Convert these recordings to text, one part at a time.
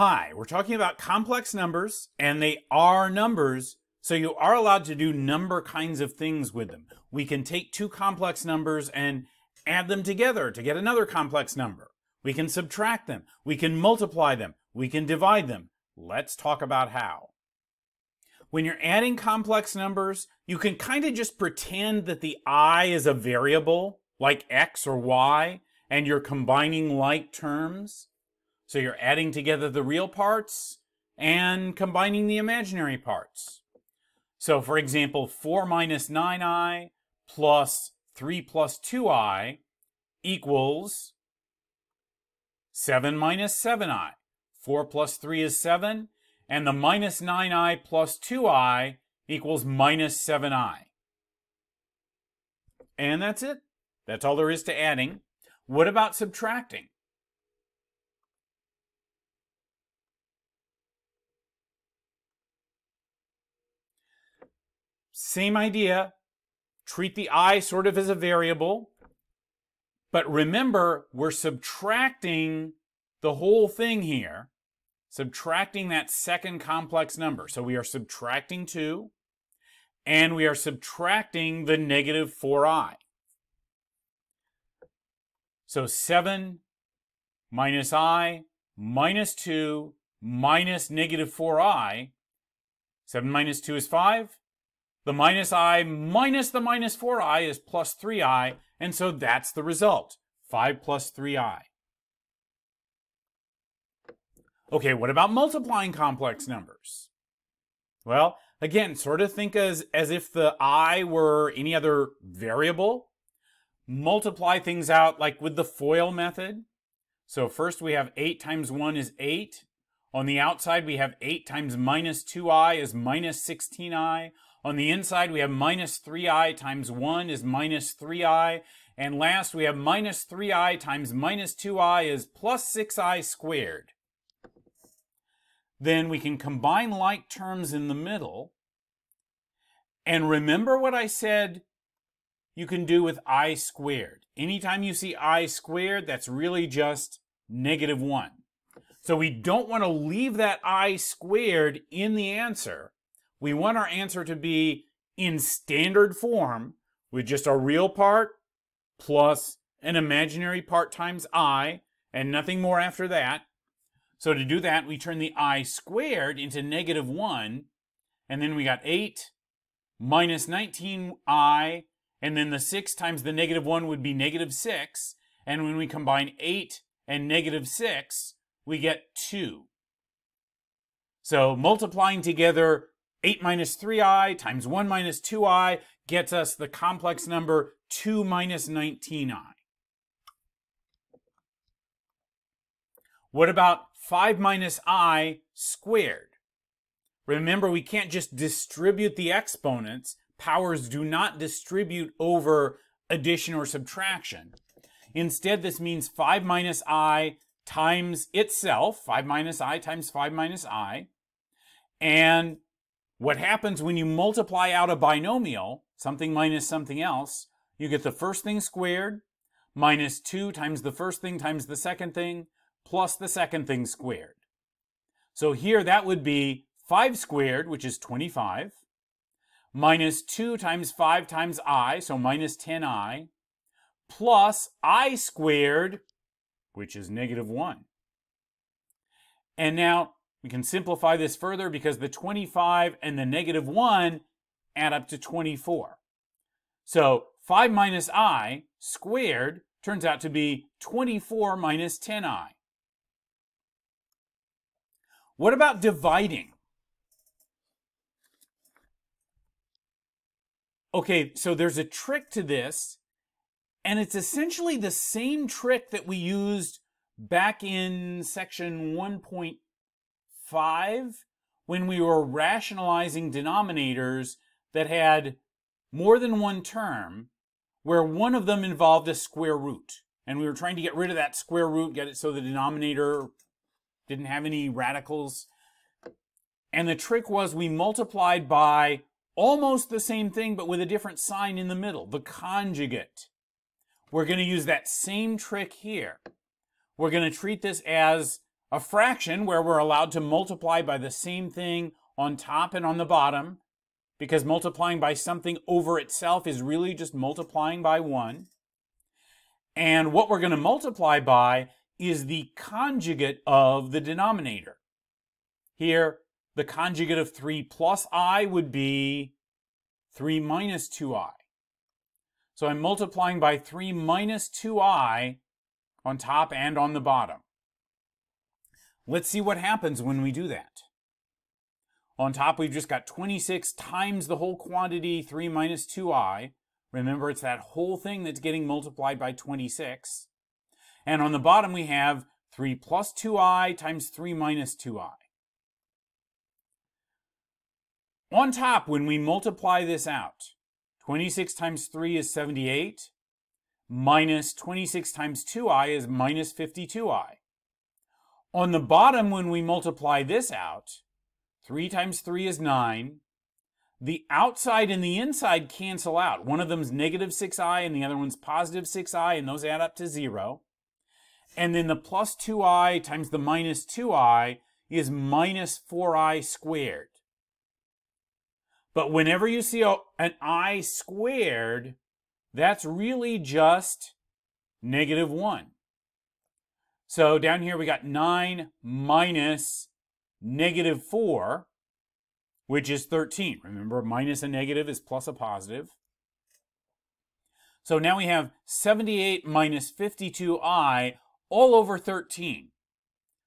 Hi, we're talking about complex numbers, and they are numbers, so you are allowed to do number kinds of things with them. We can take two complex numbers and add them together to get another complex number. We can subtract them. We can multiply them. We can divide them. Let's talk about how. When you're adding complex numbers, you can kind of just pretend that the i is a variable, like x or y, and you're combining like terms. So you're adding together the real parts and combining the imaginary parts. So for example, 4 minus 9i plus 3 plus 2i equals 7 minus 7i. 4 plus 3 is 7, and the minus 9i plus 2i equals minus 7i. And that's it. That's all there is to adding. What about subtracting? Same idea. Treat the i sort of as a variable. But remember, we're subtracting the whole thing here, subtracting that second complex number. So we are subtracting 2, and we are subtracting the negative 4i. So 7 minus i minus 2 minus negative 4i. 7 minus 2 is 5. The minus i minus the minus 4i is plus 3i, and so that's the result, 5 plus 3i. Okay, what about multiplying complex numbers? Well, again, sort of think as, as if the i were any other variable. Multiply things out like with the FOIL method. So first we have 8 times 1 is 8. On the outside we have 8 times minus 2i is minus 16i. On the inside, we have minus 3i times 1 is minus 3i. And last, we have minus 3i times minus 2i is plus 6i squared. Then we can combine like terms in the middle. And remember what I said you can do with i squared. Anytime you see i squared, that's really just negative 1. So we don't want to leave that i squared in the answer we want our answer to be in standard form with just a real part plus an imaginary part times i and nothing more after that. So to do that, we turn the i squared into negative 1, and then we got 8 minus 19i, and then the 6 times the negative 1 would be negative 6, and when we combine 8 and negative 6, we get 2. So multiplying together 8 minus 3i times 1 minus 2i gets us the complex number 2 minus 19i. What about 5 minus i squared? Remember, we can't just distribute the exponents. Powers do not distribute over addition or subtraction. Instead, this means 5 minus i times itself, 5 minus i times 5 minus i, and what happens when you multiply out a binomial, something minus something else, you get the first thing squared minus 2 times the first thing times the second thing plus the second thing squared. So here that would be 5 squared, which is 25, minus 2 times 5 times i, so minus 10i, plus i squared, which is negative 1. And now we can simplify this further because the 25 and the negative 1 add up to 24. So 5 minus i squared turns out to be 24 minus 10i. What about dividing? Okay, so there's a trick to this, and it's essentially the same trick that we used back in section 1.8 5 when we were rationalizing denominators that had more than one term where one of them involved a square root. And we were trying to get rid of that square root, get it so the denominator didn't have any radicals. And the trick was we multiplied by almost the same thing, but with a different sign in the middle, the conjugate. We're going to use that same trick here. We're going to treat this as a fraction where we're allowed to multiply by the same thing on top and on the bottom, because multiplying by something over itself is really just multiplying by 1. And what we're going to multiply by is the conjugate of the denominator. Here, the conjugate of 3 plus i would be 3 minus 2i. So I'm multiplying by 3 minus 2i on top and on the bottom. Let's see what happens when we do that. On top, we've just got 26 times the whole quantity, 3 minus 2i. Remember, it's that whole thing that's getting multiplied by 26. And on the bottom, we have 3 plus 2i times 3 minus 2i. On top, when we multiply this out, 26 times 3 is 78, minus 26 times 2i is minus 52i. On the bottom, when we multiply this out, 3 times 3 is 9. The outside and the inside cancel out. One of them's negative 6i and the other one's positive 6i, and those add up to 0. And then the plus 2i times the minus 2i is minus 4i squared. But whenever you see an i squared, that's really just negative 1. So down here we got 9 minus negative 4, which is 13. Remember, minus a negative is plus a positive. So now we have 78 minus 52i all over 13.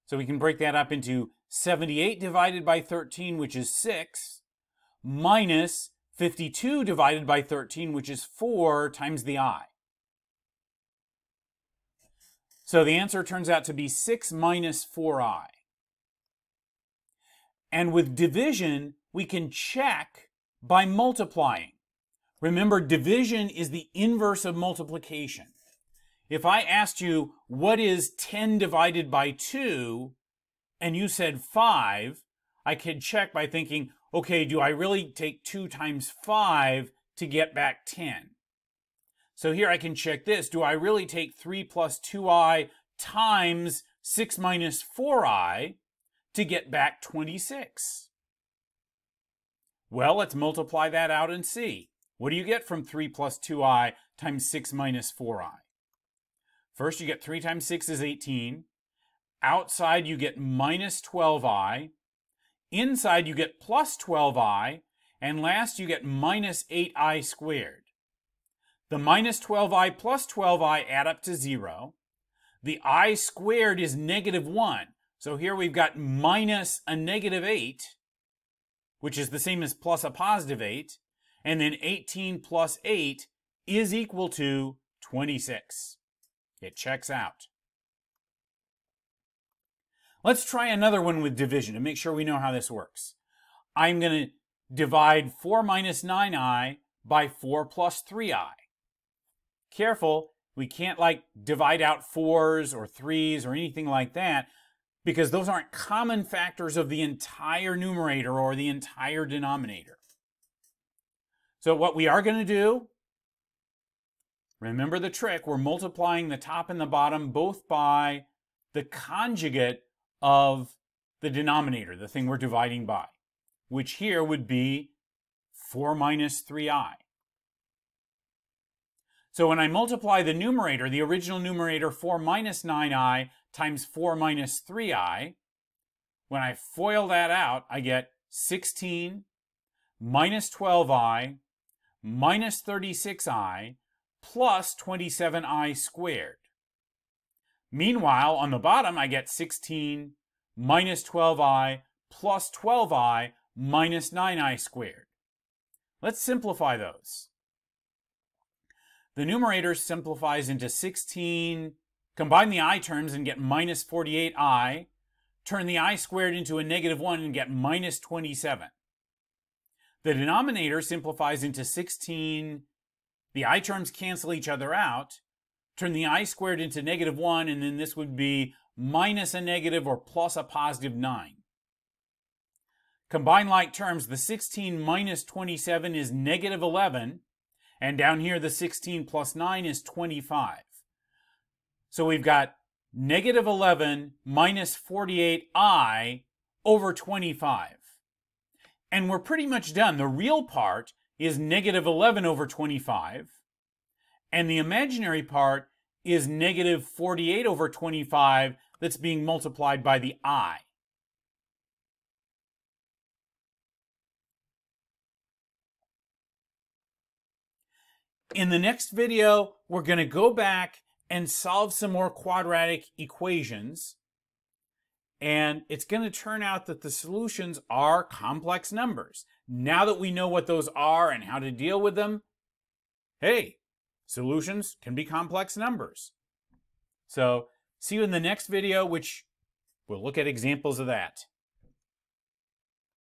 So we can break that up into 78 divided by 13, which is 6, minus 52 divided by 13, which is 4 times the i. So the answer turns out to be 6 minus 4i. And with division, we can check by multiplying. Remember, division is the inverse of multiplication. If I asked you, what is 10 divided by 2, and you said 5, I could check by thinking, okay, do I really take 2 times 5 to get back 10? So here I can check this. Do I really take 3 plus 2i times 6 minus 4i to get back 26? Well, let's multiply that out and see. What do you get from 3 plus 2i times 6 minus 4i? First, you get 3 times 6 is 18. Outside, you get minus 12i. Inside you get plus 12i, and last you get minus 8i squared. The minus 12i plus 12i add up to 0. The i squared is negative 1. So here we've got minus a negative 8, which is the same as plus a positive 8. And then 18 plus 8 is equal to 26. It checks out. Let's try another one with division to make sure we know how this works. I'm going to divide 4 minus 9i by 4 plus 3i. Careful, we can't like divide out 4s or 3s or anything like that because those aren't common factors of the entire numerator or the entire denominator. So what we are going to do, remember the trick, we're multiplying the top and the bottom both by the conjugate of the denominator, the thing we're dividing by, which here would be 4 minus 3i. So when I multiply the numerator, the original numerator 4 minus 9i times 4 minus 3i, when I FOIL that out, I get 16 minus 12i minus 36i plus 27i squared. Meanwhile, on the bottom, I get 16 minus 12i plus 12i minus 9i squared. Let's simplify those. The numerator simplifies into 16. Combine the i terms and get minus 48i. Turn the i squared into a negative 1 and get minus 27. The denominator simplifies into 16. The i terms cancel each other out turn the i squared into negative 1, and then this would be minus a negative or plus a positive 9. Combine like terms, the 16 minus 27 is negative 11, and down here the 16 plus 9 is 25. So we've got negative 11 minus 48i over 25. And we're pretty much done. The real part is negative 11 over 25. And the imaginary part is negative 48 over 25 that's being multiplied by the i. In the next video, we're going to go back and solve some more quadratic equations. And it's going to turn out that the solutions are complex numbers. Now that we know what those are and how to deal with them, hey, solutions can be complex numbers. So see you in the next video, which we'll look at examples of that.